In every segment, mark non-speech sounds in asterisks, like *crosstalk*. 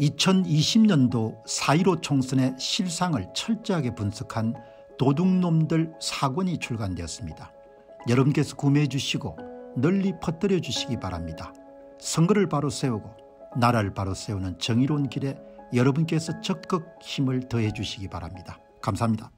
2020년도 4.15 총선의 실상을 철저하게 분석한 도둑놈들 사권이 출간되었습니다. 여러분께서 구매해 주시고 널리 퍼뜨려 주시기 바랍니다. 선거를 바로 세우고 나라를 바로 세우는 정의로운 길에 여러분께서 적극 힘을 더해 주시기 바랍니다. 감사합니다.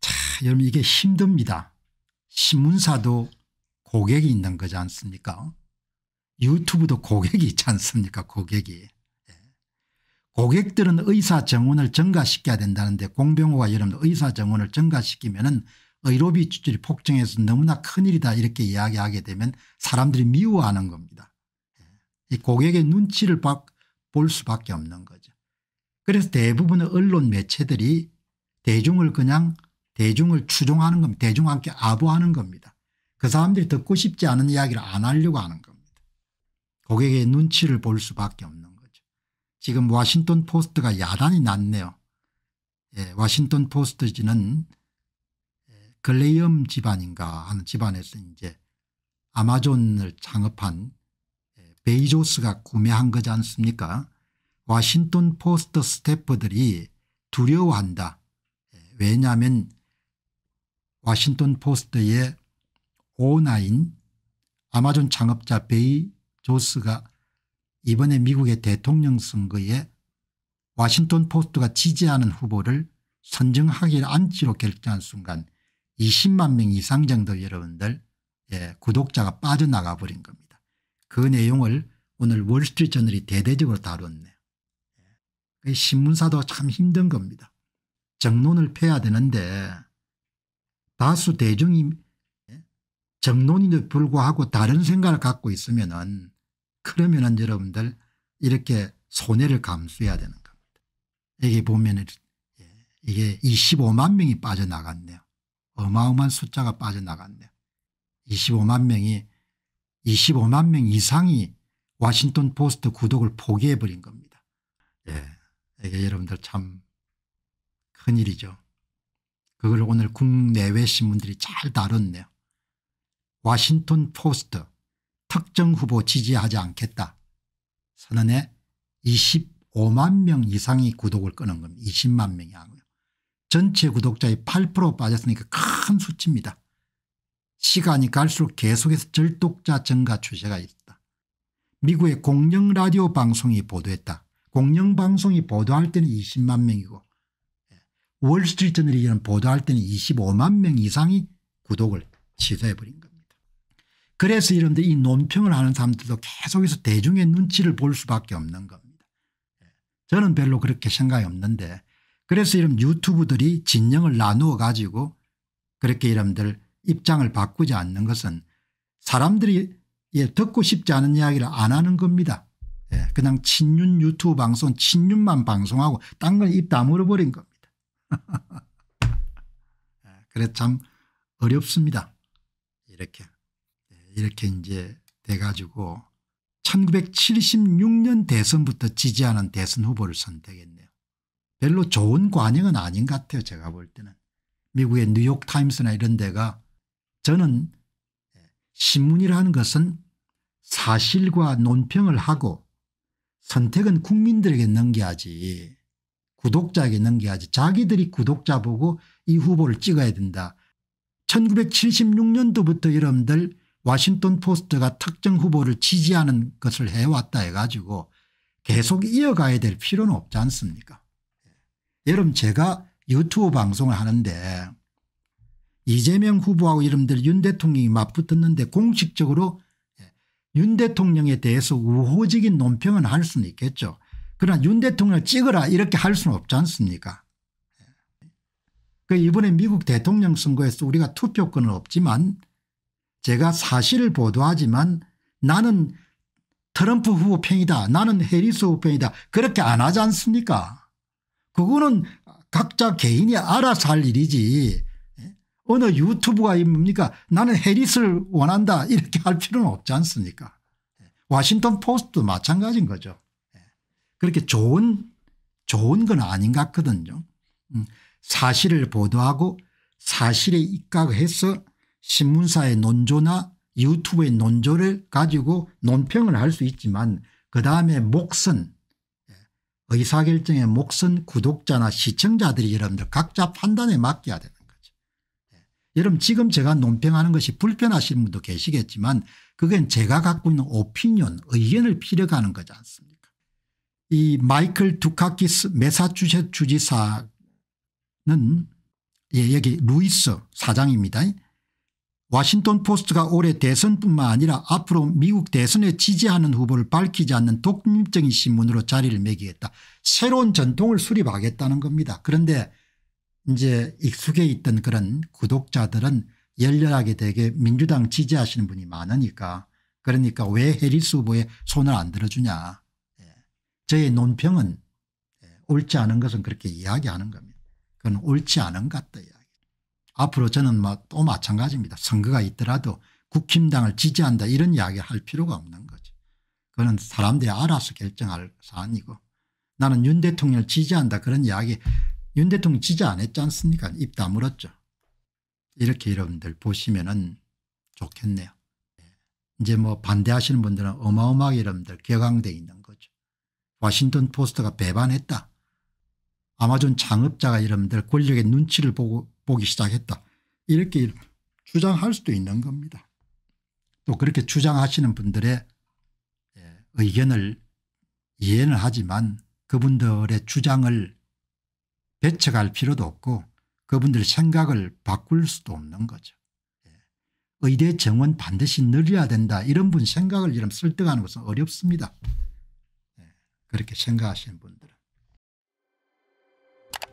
자, 여러분 이게 힘듭니다. 신문사도 고객이 있는 거지 않습니까 유튜브도 고객이 있지 않습니까 고객이. 예. 고객들은 의사 정원을 증가시켜야 된다는데 공병호가 여러분 의사 정원을 증가시키면 은 의료비 지출이 폭증해서 너무나 큰일이다 이렇게 이야기하게 되면 사람들이 미워하는 겁니다. 예. 이 고객의 눈치를 볼 수밖에 없는 거죠. 그래서 대부분의 언론 매체들이 대중을 그냥 대중을 추종하는 겁니다. 함께 아부하는 겁니다. 그 사람들이 듣고 싶지 않은 이야기를 안 하려고 하는 겁니다. 고객의 눈치를 볼 수밖에 없는 거죠. 지금 워싱턴 포스트가 야단이 났네요. 예, 워싱턴 포스트지는 그레이엄 집안인가 하는 집안에서 이제 아마존을 창업한 예, 베이조스가 구매한 거지 않습니까 워싱턴 포스트 스태프들이 두려워한다. 예, 왜냐하면 워싱턴 포스트의 오너인 아마존 창업자 베이조스가 이번에 미국의 대통령 선거에 와싱턴 포스트가 지지하는 후보를 선정하기를 않기로 결정한 순간 20만 명 이상 정도 여러분들 예, 구독자가 빠져나가 버린 겁니다. 그 내용을 오늘 월스트리트저널이 대대적으로 다뤘네요. 예. 신문사도 참 힘든 겁니다. 정론을 펴야 되는데 다수 대중이 예, 정론에도 불구하고 다른 생각을 갖고 있으면 은 그러면은 여러분들 이렇게 손해를 감수해야 되는 겁니다. 여기 보면 예, 이게 25만 명이 빠져나갔네요. 어마어마한 숫자가 빠져나갔네요. 25만 명이 25만 명 이상이 와싱턴 포스트 구독을 포기해버린 겁니다. 예, 이게 여러분들 참 큰일이죠. 그걸 오늘 국내외 신문들이 잘 다뤘네요. 와싱턴 포스트 특정 후보 지지하지 않겠다. 선언에 25만 명 이상이 구독을 끊은 겁니다. 20만 명이 아니고요. 전체 구독자의 8% 빠졌으니까 큰 수치입니다. 시간이 갈수록 계속해서 절독자 증가 추세가 있다. 미국의 공영 라디오 방송이 보도했다. 공영 방송이 보도할 때는 20만 명이고 예, 월스트리트저널이 보도할 때는 25만 명 이상이 구독을 취소해버린 겁니다. 그래서 이런데 이 논평을 하는 사람들도 계속해서 대중의 눈치를 볼 수밖에 없는 겁니다. 예. 저는 별로 그렇게 생각이 없는데 그래서 이런 유튜브들이 진영을 나누어 가지고 그렇게 여러분들 입장을 바꾸지 않는 것은 사람들이 예, 듣고 싶지 않은 이야기를 안 하는 겁니다. 예, 그냥 친윤 유튜브 방송 친윤만 방송하고 딴건입 다물어 버린 겁니다. *laughs* 예, 그래서 참 어렵습니다. 이렇게. 이렇게 이제 돼가지고 1976년 대선부터 지지하는 대선 후보를 선택했네요. 별로 좋은 관행은 아닌 것 같아요. 제가 볼 때는. 미국의 뉴욕타임스나 이런 데가 저는 신문이라는 것은 사실과 논평을 하고 선택은 국민들에게 넘겨야지 구독자에게 넘겨야지 자기들이 구독자 보고 이 후보를 찍어야 된다. 1976년도부터 여러분들 와싱턴 포스트가 특정 후보를 지지하는 것을 해왔다 해가지고 계속 이어가야 될 필요는 없지 않습니까 여러분 제가 유튜브 방송을 하는데 이재명 후보하고 여러분들 윤 대통령이 맞붙었는데 공식적으로 윤 대통령에 대해서 우호적인 논평은 할 수는 있겠죠. 그러나 윤 대통령을 찍어라 이렇게 할 수는 없지 않습니까 그 이번에 미국 대통령 선거에서 우리가 투표권은 없지만 제가 사실을 보도하지만 나는 트럼프 후보 편이다 나는 해리스 후보 편이다 그렇게 안 하지 않습니까 그거는 각자 개인이 알아서 할 일이지 예? 어느 유튜브가 뭡니까 나는 해리스를 원한다 이렇게 할 필요는 없지 않습니까 예. 와싱턴 포스트도 마찬가지인 거죠 예. 그렇게 좋은 좋은 건 아닌 것 같거든요 음, 사실을 보도하고 사실에 입각해서 신문사의 논조나 유튜브의 논조를 가지고 논평을 할 수 있지만 그 다음에 목선 예, 의사결정의 목선 구독자나 시청자들이 여러분들 각자 판단에 맡겨야 되는 거죠. 예. 여러분 지금 제가 논평하는 것이 불편하시는 분도 계시겠지만 그건 제가 갖고 있는 오피니언 의견을 필요가하는 거지 않습니까 이 마이클 두카키스 메사추세츠 주지사는 예, 여기 루이스 사장입니다. 와싱턴 포스트가 올해 대선뿐만 아니라 앞으로 미국 대선에 지지하는 후보를 밝히지 않는 독립적인 신문으로 자리를 매기겠다. 새로운 전통을 수립하겠다는 겁니다. 그런데 이제 익숙해 있던 그런 구독자들은 열렬하게 되게 민주당 지지하시는 분이 많으니까 그러니까 왜 해리스 후보에 손을 안 들어주냐. 예. 저의 논평은 예, 옳지 않은 것은 그렇게 이야기하는 겁니다. 그건 옳지 않은 것 같다. 앞으로 저는 뭐또 마찬가지입니다. 선거가 있더라도 국힘당을 지지한다 이런 이야기 할 필요가 없는 거죠. 그건 사람들이 알아서 결정할 사안이고 나는 윤 대통령을 지지한다 그런 이야기 윤 대통령 지지 안 했지 않습니까 입 다물었죠. 이렇게 여러분들 보시면 좋겠네요. 이제 뭐 반대하시는 분들은 어마어마하게 여러분들 격앙돼 있는 거죠. 와싱턴 포스트가 배반했다. 아마존 창업자가 여러분들 권력의 눈치를 보고 보기 시작했다. 이렇게 주장할 수도 있는 겁니다. 또 그렇게 주장하시는 분들의 예, 의견을 이해는 하지만 그분들의 주장을 배척할 필요도 없고 그분들의 생각을 바꿀 수도 없는 거죠. 예. 의대 정원 반드시 늘려야 된다 이런 분 생각을 이런 설득하는 것은 어렵습니다. 예. 그렇게 생각하시는 분들.